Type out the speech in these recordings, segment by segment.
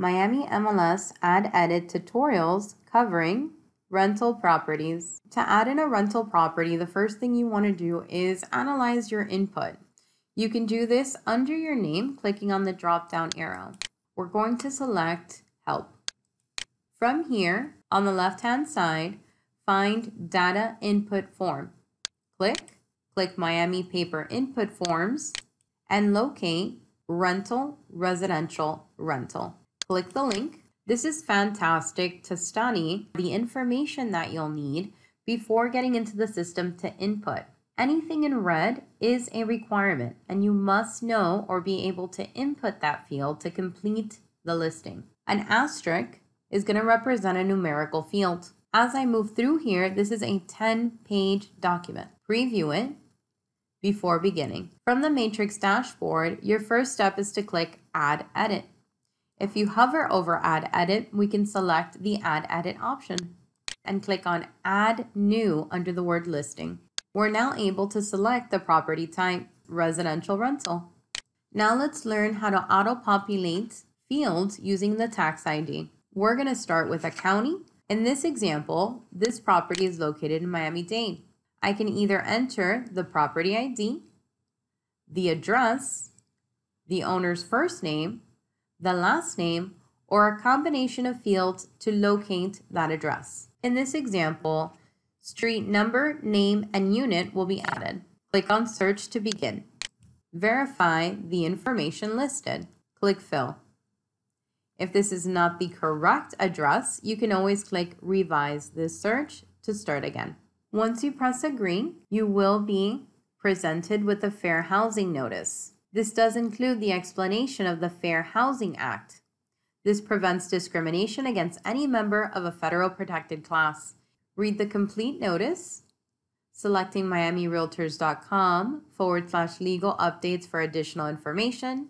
Miami MLS Add Edit tutorials covering rental properties. To add in a rental property, the first thing you want to do is analyze your input. You can do this under your name, clicking on the drop down arrow. We're going to select Help. From here, on the left hand side, find Data Input Form. Click, click Miami Paper Input Forms, and locate Rental Residential Rental. Click the link. This is fantastic to study the information that you'll need before getting into the system to input. Anything in red is a requirement and you must know or be able to input that field to complete the listing. An asterisk is going to represent a numerical field. As I move through here, this is a 10 page document. Preview it before beginning. From the matrix dashboard, your first step is to click Add Edit. If you hover over Add Edit, we can select the Add Edit option and click on Add New under the word Listing. We're now able to select the property type, residential rental. Now let's learn how to auto-populate fields using the tax ID. We're going to start with a county. In this example, this property is located in Miami-Dade. I can either enter the property ID, the address, the owner's first name, the last name, or a combination of fields to locate that address. In this example, street number, name, and unit will be added. Click on Search to begin. Verify the information listed. Click Fill. If this is not the correct address, you can always click Revise this search to start again. Once you press Agree, you will be presented with a Fair Housing Notice. This does include the explanation of the Fair Housing Act. This prevents discrimination against any member of a federal protected class. Read the complete notice, selecting miamirealtors.com forward slash legal updates for additional information.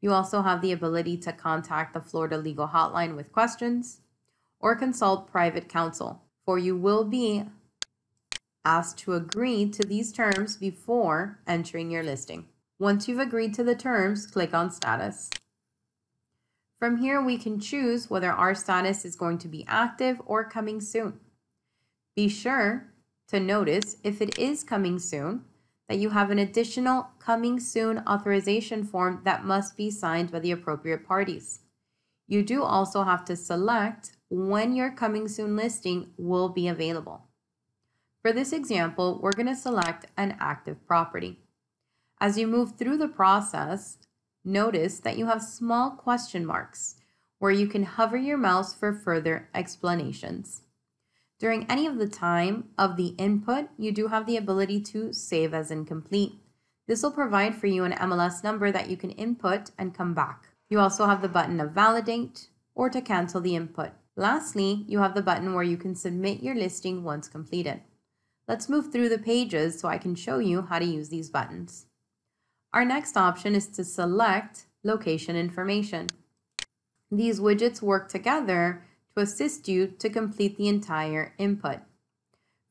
You also have the ability to contact the Florida Legal Hotline with questions or consult private counsel, for you will be asked to agree to these terms before entering your listing. Once you've agreed to the terms, click on Status. From here, we can choose whether our status is going to be active or coming soon. Be sure to notice if it is coming soon that you have an additional coming soon authorization form that must be signed by the appropriate parties. You do also have to select when your coming soon listing will be available. For this example, we're going to select an active property. As you move through the process, notice that you have small question marks where you can hover your mouse for further explanations. During any of the time of the input, you do have the ability to save as incomplete. This will provide for you an MLS number that you can input and come back. You also have the button of validate or to cancel the input. Lastly, you have the button where you can submit your listing once completed. Let's move through the pages so I can show you how to use these buttons. Our next option is to select location information. These widgets work together to assist you to complete the entire input.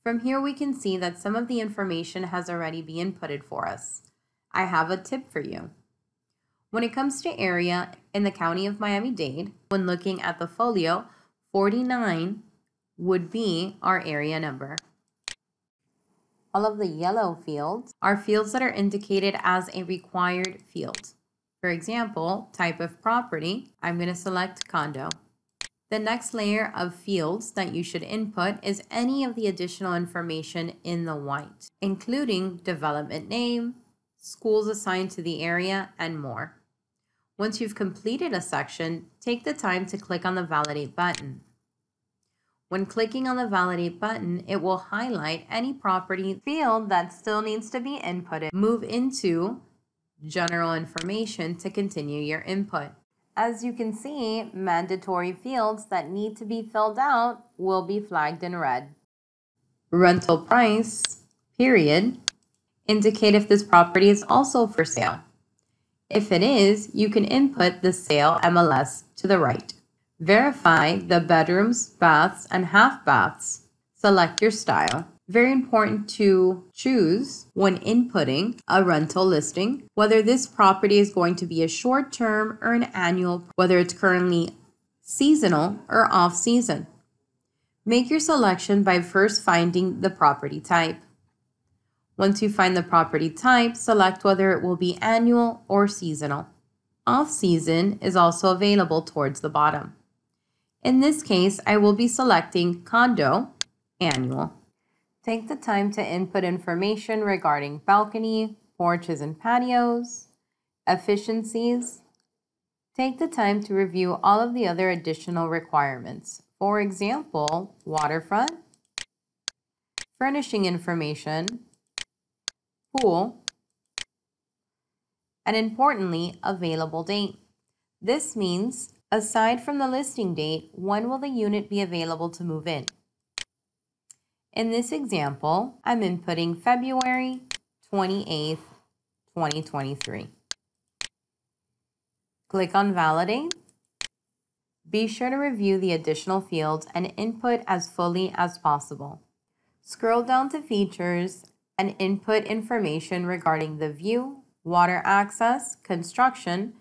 From here, we can see that some of the information has already been inputted for us. I have a tip for you. When it comes to area in the county of Miami-Dade, when looking at the folio, 49 would be our area number. All of the yellow fields are fields that are indicated as a required field. For example, type of property, I'm going to select condo. The next layer of fields that you should input is any of the additional information in the white, including development name, schools assigned to the area, and more. Once you've completed a section, take the time to click on the Validate button. When clicking on the Validate button, it will highlight any property field that still needs to be inputted. Move into General Information to continue your input. As you can see, mandatory fields that need to be filled out will be flagged in red. Rental price, period, indicate if this property is also for sale. If it is, you can input the sale MLS to the right. Verify the bedrooms, baths, and half baths. Select your style. Very important to choose when inputting a rental listing whether this property is going to be a short term or an annual, whether it's currently seasonal, or off season. Make your selection by first finding the property type. Once you find the property type, select whether it will be annual or seasonal. Off-season is also available towards the bottom. In this case, I will be selecting condo annual. Take the time to input information regarding balcony, porches and patios, efficiencies. Take the time to review all of the other additional requirements. For example, waterfront, furnishing information, pool, and importantly, available date. This means, aside from the listing date, when will the unit be available to move in? In this example, I'm inputting February 28th, 2023. Click on Validate. Be sure to review the additional fields and input as fully as possible. Scroll down to Features and input information regarding the view, water access, construction,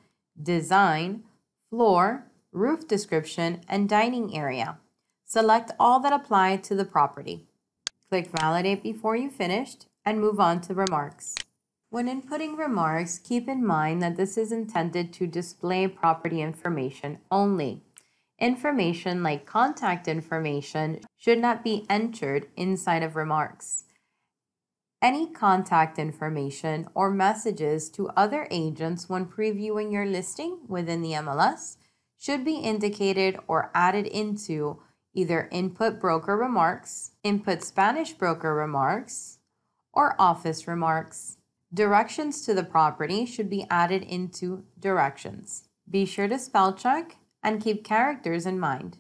design, floor, roof description, and dining area. Select all that apply to the property. Click Validate before you finished and move on to Remarks. When inputting remarks, keep in mind that this is intended to display property information only. Information like contact information should not be entered inside of remarks. Any contact information or messages to other agents when previewing your listing within the MLS should be indicated or added into either input broker remarks, input Spanish broker remarks, or office remarks. Directions to the property should be added into directions. Be sure to spell check and keep characters in mind.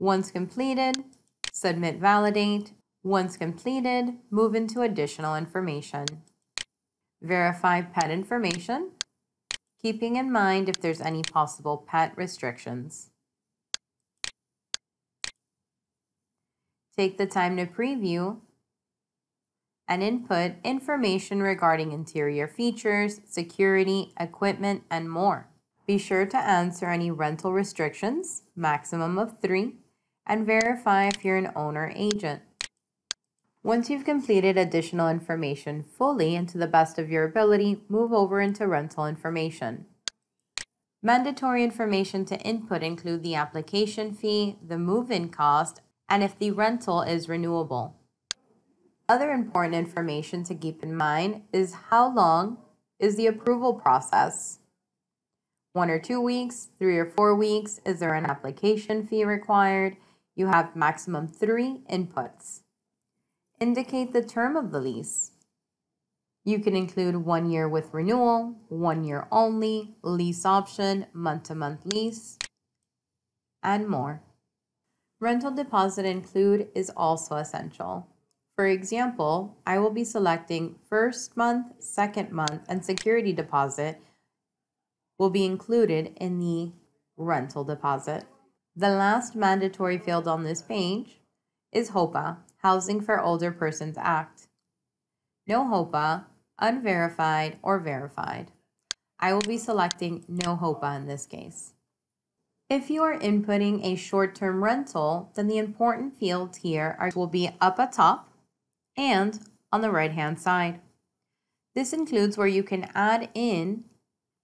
Once completed, submit validate once completed, move into additional information. Verify pet information, keeping in mind if there's any possible pet restrictions. Take the time to preview and input information regarding interior features, security, equipment, and more. Be sure to answer any rental restrictions, maximum of three, and verify if you're an owner agent. Once you've completed additional information fully and to the best of your ability, move over into rental information. Mandatory information to input include the application fee, the move-in cost, and if the rental is renewable. Other important information to keep in mind is how long is the approval process? One or two weeks, three or four weeks, is there an application fee required? You have maximum three inputs. Indicate the term of the lease. You can include one year with renewal, one year only, lease option, month-to-month -month lease, and more. Rental deposit include is also essential. For example, I will be selecting first month, second month, and security deposit will be included in the rental deposit. The last mandatory field on this page is HOPA, Housing for Older Persons Act. No HOPA, unverified, or verified. I will be selecting no HOPA in this case. If you are inputting a short-term rental, then the important fields here are, will be up at top and on the right-hand side. This includes where you can add in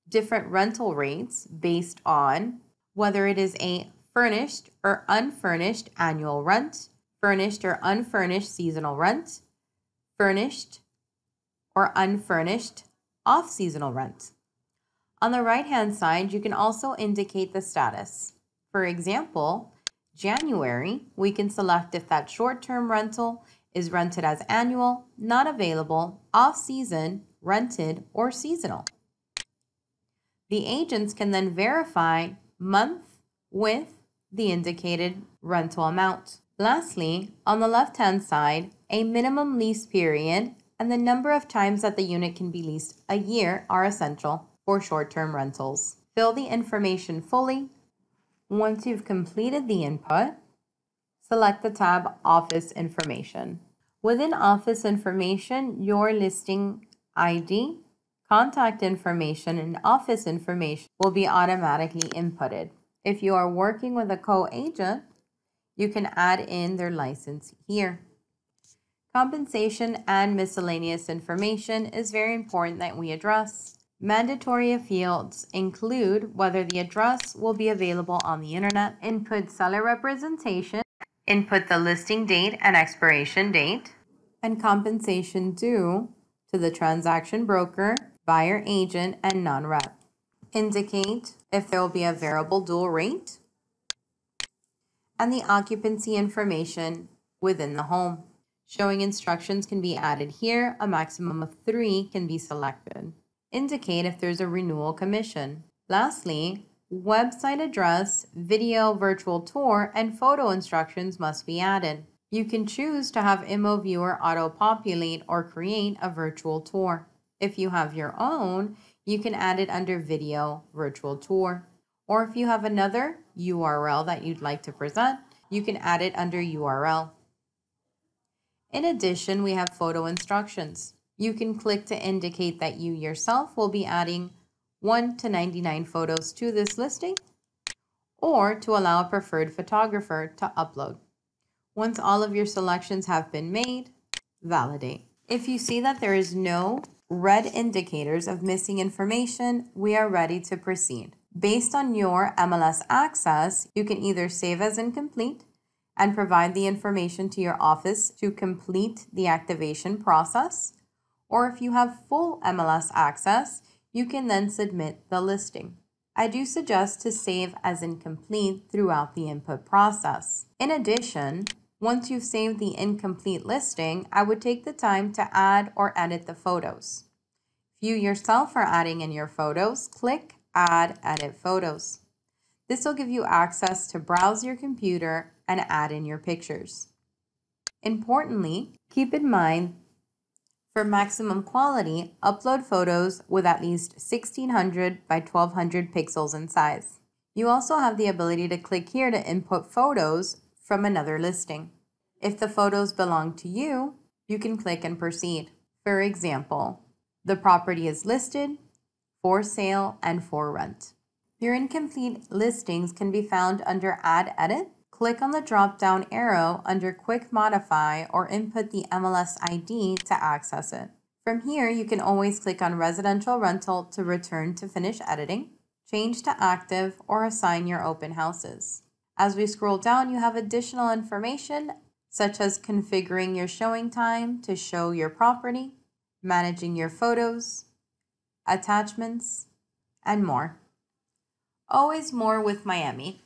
different rental rates based on whether it is a furnished or unfurnished annual rent, furnished or unfurnished seasonal rent, furnished or unfurnished off-seasonal rent. On the right-hand side, you can also indicate the status. For example, January, we can select if that short-term rental is rented as annual, not available, off-season, rented, or seasonal. The agents can then verify month with the indicated rental amount. Lastly, on the left-hand side, a minimum lease period and the number of times that the unit can be leased a year are essential for short-term rentals. Fill the information fully. Once you've completed the input, select the tab Office Information. Within Office Information, your listing ID, contact information, and office information will be automatically inputted. If you are working with a co-agent, you can add in their license here. Compensation and miscellaneous information is very important that we address. Mandatory fields include whether the address will be available on the internet, input seller representation, input the listing date and expiration date, and compensation due to the transaction broker, buyer agent, and non-rep. Indicate if there will be a variable dual rate, and the occupancy information within the home. Showing instructions can be added here. A maximum of three can be selected. Indicate if there's a renewal commission. Lastly, website address, video virtual tour, and photo instructions must be added. You can choose to have ImmoViewer auto-populate or create a virtual tour. If you have your own, you can add it under video virtual tour. Or if you have another URL that you'd like to present, you can add it under URL. In addition, we have photo instructions. You can click to indicate that you yourself will be adding 1 to 99 photos to this listing or to allow a preferred photographer to upload. Once all of your selections have been made, validate. If you see that there is no red indicators of missing information, we are ready to proceed. Based on your MLS access, you can either save as incomplete and provide the information to your office to complete the activation process, or if you have full MLS access, you can then submit the listing. I do suggest to save as incomplete throughout the input process. In addition, once you've saved the incomplete listing, I would take the time to add or edit the photos. If you yourself are adding in your photos, click Add Edit Photos. This will give you access to browse your computer and add in your pictures. Importantly, keep in mind for maximum quality, upload photos with at least 1600 by 1200 pixels in size. You also have the ability to click here to input photos from another listing. If the photos belong to you, you can click and proceed. For example, the property is listed, for sale, and for rent. Your incomplete listings can be found under Add Edit. Click on the drop down arrow under Quick Modify or input the MLS ID to access it. From here, you can always click on Residential Rental to return to finish editing, change to active, or assign your open houses. As we scroll down, you have additional information such as configuring your showing time to show your property, managing your photos, attachments, and more. Always more with Miami.